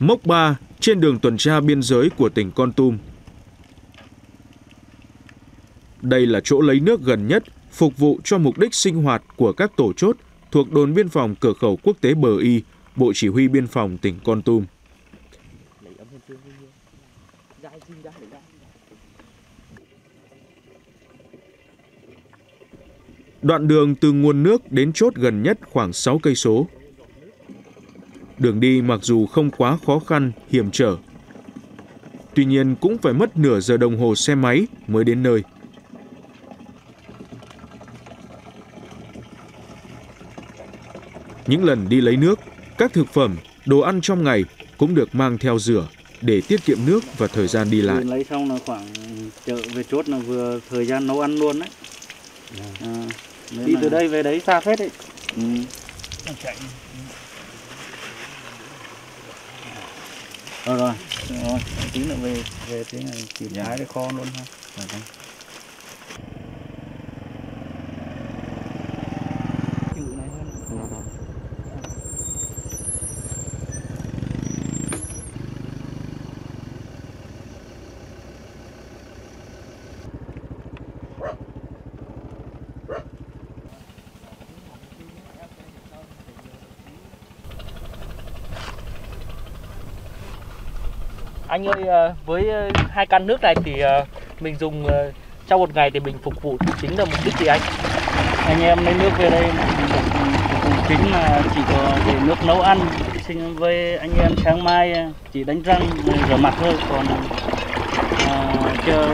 Mốc 3 trên đường tuần tra biên giới của tỉnh Con Tum. Đây là chỗ lấy nước gần nhất phục vụ cho mục đích sinh hoạt của các tổ chốt thuộc đồn biên phòng cửa khẩu quốc tế Bờ Y, Bộ Chỉ huy Biên phòng tỉnh Con Tum. Đoạn đường từ nguồn nước đến chốt gần nhất khoảng 6 cây số. Đường đi mặc dù không quá khó khăn, hiểm trở. Tuy nhiên cũng phải mất nửa giờ đồng hồ xe máy mới đến nơi. Những lần đi lấy nước, các thực phẩm, đồ ăn trong ngày cũng được mang theo rửa để tiết kiệm nước và thời gian đi lại. Lấy xong là khoảng chợ về chốt là vừa thời gian nấu ăn luôn đấy. À, đi từ đây về đấy xa phết đấy. Ừ. Rồi rồi, rồi, tí nữa về về tí này chỉ hái để kho luôn ha. Rồi, anh ơi, ờ, với ờ, hai can nước này thì ờ, mình dùng trong một ngày thì mình phục vụ chính là mục đích gì anh? Anh em lấy nước về đây phục vụ chính là chỉ có để nước nấu ăn sinh với anh em sáng mai chỉ đánh răng rửa mặt thôi còn à, chờ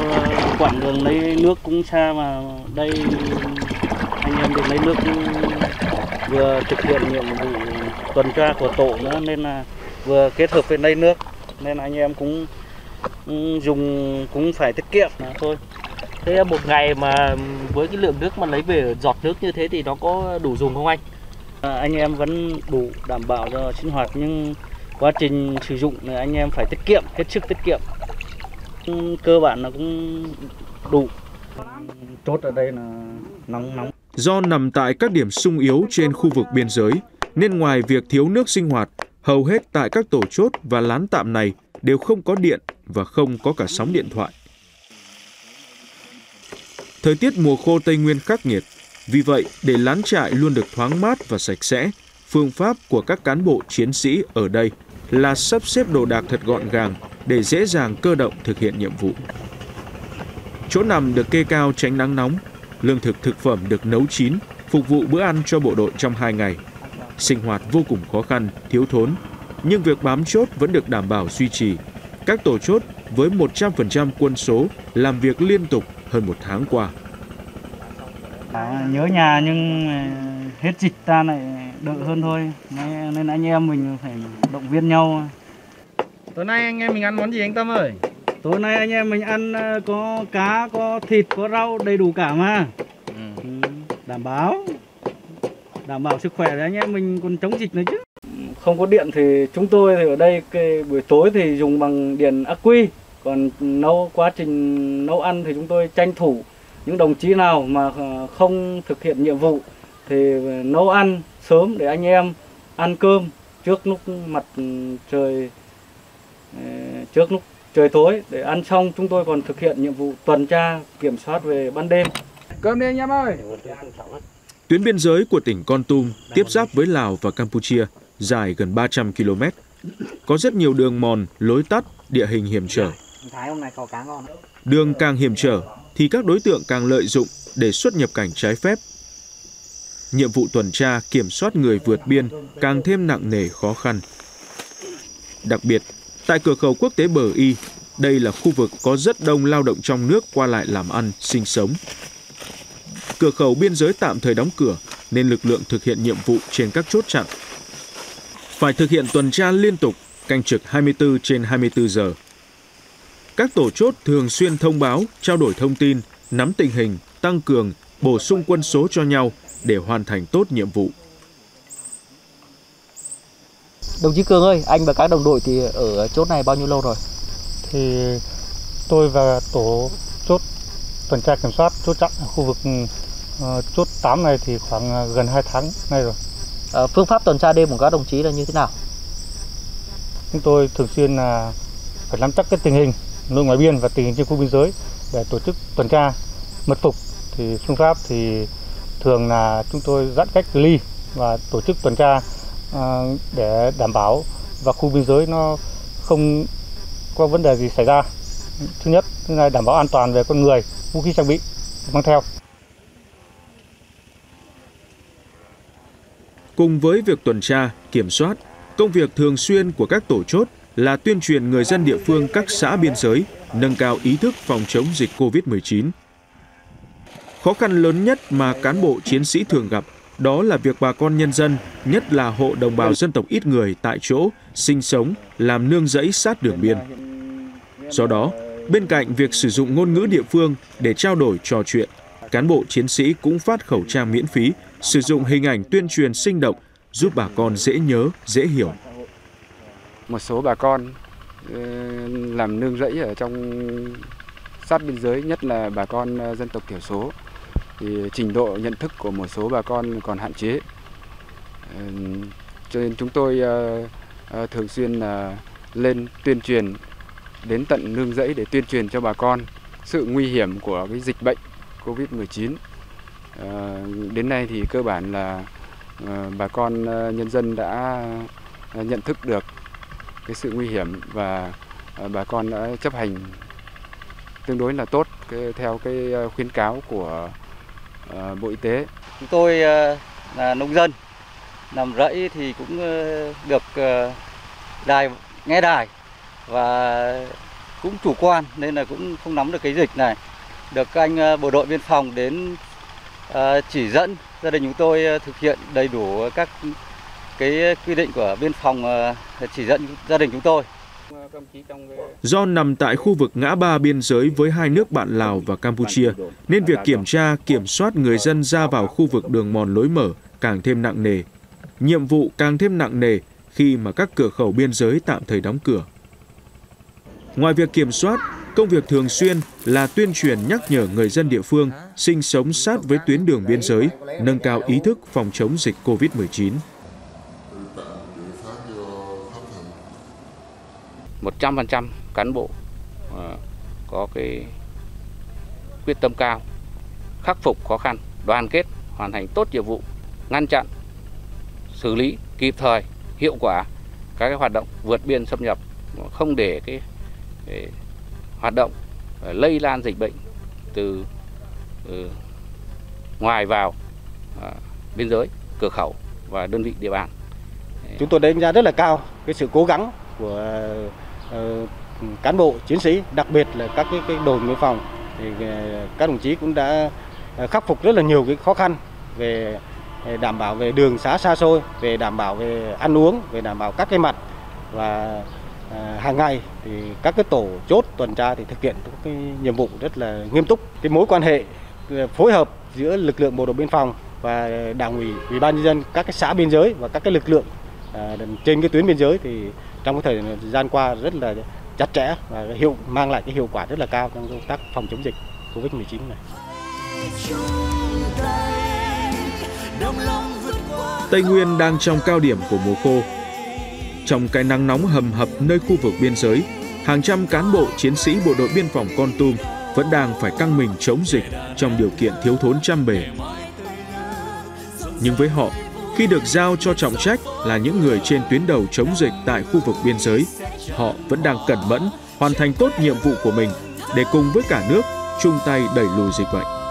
quãng đường lấy nước cũng xa mà đây anh em được lấy nước vừa thực hiện nhiệm vụ tuần tra của tổ nữa nên là vừa kết hợp với lấy nước nên anh em cũng dùng cũng phải tiết kiệm thôi. Thế một ngày mà với cái lượng nước mà lấy về giọt nước như thế thì nó có đủ dùng không anh? À, anh em vẫn đủ đảm bảo cho sinh hoạt nhưng quá trình sử dụng thì anh em phải tiết kiệm hết sức tiết kiệm. Cơ bản là cũng đủ. Chốt ở đây là nóng nóng. Do nằm tại các điểm sung yếu trên khu vực biên giới nên ngoài việc thiếu nước sinh hoạt Hầu hết tại các tổ chốt và lán tạm này đều không có điện và không có cả sóng điện thoại. Thời tiết mùa khô Tây Nguyên khắc nghiệt, vì vậy để lán trại luôn được thoáng mát và sạch sẽ, phương pháp của các cán bộ chiến sĩ ở đây là sắp xếp đồ đạc thật gọn gàng để dễ dàng cơ động thực hiện nhiệm vụ. Chỗ nằm được kê cao tránh nắng nóng, lương thực thực phẩm được nấu chín, phục vụ bữa ăn cho bộ đội trong hai ngày – sinh hoạt vô cùng khó khăn, thiếu thốn, nhưng việc bám chốt vẫn được đảm bảo duy trì. Các tổ chốt với 100% quân số làm việc liên tục hơn một tháng qua. À, nhớ nhà nhưng hết dịch ta lại đỡ hơn thôi, nên anh em mình phải động viên nhau. Tối nay anh em mình ăn món gì anh Tâm ơi? Tối nay anh em mình ăn ờ, có cá, có thịt, có rau đầy đủ cả mà. Ừ. ừ đảm bảo đảm bảo sức khỏe để anh em mình còn chống dịch nữa chứ. Không có điện thì chúng tôi thì ở đây cái buổi tối thì dùng bằng điện ắc quy. Còn nấu quá trình nấu ăn thì chúng tôi tranh thủ những đồng chí nào mà không thực hiện nhiệm vụ thì nấu ăn sớm để anh em ăn cơm trước lúc mặt trời ờ, trước lúc trời tối. Để ăn xong chúng tôi còn thực hiện nhiệm vụ tuần tra kiểm soát về ban đêm. Cơm đi anh em ơi Tuyến biên giới của tỉnh Con Tum tiếp giáp với Lào và Campuchia, dài gần 300 km. Có rất nhiều đường mòn, lối tắt, địa hình hiểm trở. Đường càng hiểm trở thì các đối tượng càng lợi dụng để xuất nhập cảnh trái phép. Nhiệm vụ tuần tra, kiểm soát người vượt biên càng thêm nặng nề khó khăn. Đặc biệt, tại cửa khẩu quốc tế Bờ Y, đây là khu vực có rất đông lao động trong nước qua lại làm ăn, sinh sống cửa khẩu biên giới tạm thời đóng cửa nên lực lượng thực hiện nhiệm vụ trên các chốt chặn. Phải thực hiện tuần tra liên tục, canh trực 24 trên 24 giờ. Các tổ chốt thường xuyên thông báo, trao đổi thông tin, nắm tình hình, tăng cường, bổ sung quân số cho nhau để hoàn thành tốt nhiệm vụ. Đồng chí Cường ơi, anh và các đồng đội thì ở chốt này bao nhiêu lâu rồi? Thì tôi và tổ chốt tuần tra kiểm soát chốt chặn ở khu vực uh, chốt 8 này thì khoảng uh, gần 2 tháng nay rồi. À, phương pháp tuần tra đêm của các đồng chí là như thế nào? chúng tôi thường xuyên là phải nắm chắc cái tình hình nội ngoài biên và tình hình trên khu biên giới để tổ chức tuần tra mật phục thì phương pháp thì thường là chúng tôi giãn cách cự ly và tổ chức tuần tra để đảm bảo và khu biên giới nó không có vấn đề gì xảy ra thứ nhất là đảm bảo an toàn về con người vũ khí trang bị mang theo Cùng với việc tuần tra, kiểm soát, công việc thường xuyên của các tổ chốt là tuyên truyền người dân địa phương các xã biên giới nâng cao ý thức phòng chống dịch COVID-19. Khó khăn lớn nhất mà cán bộ chiến sĩ thường gặp đó là việc bà con nhân dân, nhất là hộ đồng bào dân tộc ít người tại chỗ, sinh sống, làm nương rẫy sát đường biên. Do đó, bên cạnh việc sử dụng ngôn ngữ địa phương để trao đổi trò chuyện, cán bộ chiến sĩ cũng phát khẩu trang miễn phí, sử dụng hình ảnh tuyên truyền sinh động giúp bà con dễ nhớ, dễ hiểu. Một số bà con ờ, làm nương rẫy ở trong sát biên giới, nhất là bà con ờ, dân tộc thiểu số, thì trình độ nhận thức của một số bà con còn hạn chế. Ờ, cho nên chúng tôi thường xuyên là lên tuyên truyền đến tận nương rẫy để tuyên truyền cho bà con sự nguy hiểm của cái dịch bệnh Covid-19. Ờ, đến nay thì cơ bản là ờ, bà con ờ, nhân dân đã nhận thức được cái sự nguy hiểm và bà con đã chấp hành tương đối là tốt theo cái khuyến cáo của Bộ Y tế. Chúng tôi là nông dân, làm rẫy thì cũng được đài, nghe đài và cũng chủ quan nên là cũng không nắm được cái dịch này. Được các anh bộ đội biên phòng đến Ờ, chỉ dẫn gia đình chúng tôi ờ, thực hiện đầy đủ các cái quy định của biên phòng ờ, chỉ dẫn gia đình chúng tôi. Do nằm tại khu vực ngã ba biên giới với hai nước bạn Lào và Campuchia, nên việc kiểm tra, kiểm soát người dân ra vào khu vực đường mòn lối mở càng thêm nặng nề. Nhiệm vụ càng thêm nặng nề khi mà các cửa khẩu biên giới tạm thời đóng cửa. Ngoài việc kiểm soát, công việc thường xuyên là tuyên truyền nhắc nhở người dân địa phương sinh sống sát với tuyến đường biên giới, nâng cao ý thức phòng chống dịch COVID-19. 100% cán bộ à, có cái quyết tâm cao, khắc phục khó khăn, đoàn kết, hoàn thành tốt nhiệm vụ, ngăn chặn, xử lý kịp thời, hiệu quả các cái hoạt động vượt biên xâm nhập, không để cái, cái hoạt động ờ, lây lan dịch bệnh từ ờ, ngoài vào ờ, biên giới, cửa khẩu và đơn vị địa bàn. Chúng tôi đánh giá rất là cao cái sự cố gắng của cán bộ chiến sĩ đặc biệt là các cái, cái đồn biên phòng thì các đồng chí cũng đã khắc phục rất là nhiều cái khó khăn về đảm bảo về đường xá xa xôi về đảm bảo về ăn uống về đảm bảo các cái mặt và À, hàng ngày thì các cái tổ chốt tuần tra thì thực hiện cái nhiệm vụ rất là nghiêm túc cái mối quan hệ phối hợp giữa lực lượng bộ đội biên phòng và đảng ủy ủy ban nhân dân các cái xã biên giới và các cái lực lượng à, trên cái tuyến biên giới thì trong cái thời gian qua rất là chặt chẽ và hiệu, mang lại cái hiệu quả rất là cao trong công tác phòng chống dịch Covid-19 này. Tây Nguyên đang trong cao điểm của mùa khô. Trong cái nắng nóng hầm hập nơi khu vực biên giới, hàng trăm cán bộ chiến sĩ bộ đội biên phòng Con Tum vẫn đang phải căng mình chống dịch trong điều kiện thiếu thốn trăm bề. Nhưng với họ, khi được giao cho trọng trách là những người trên tuyến đầu chống dịch tại khu vực biên giới, họ vẫn đang cẩn mẫn hoàn thành tốt nhiệm vụ của mình để cùng với cả nước chung tay đẩy lùi dịch bệnh.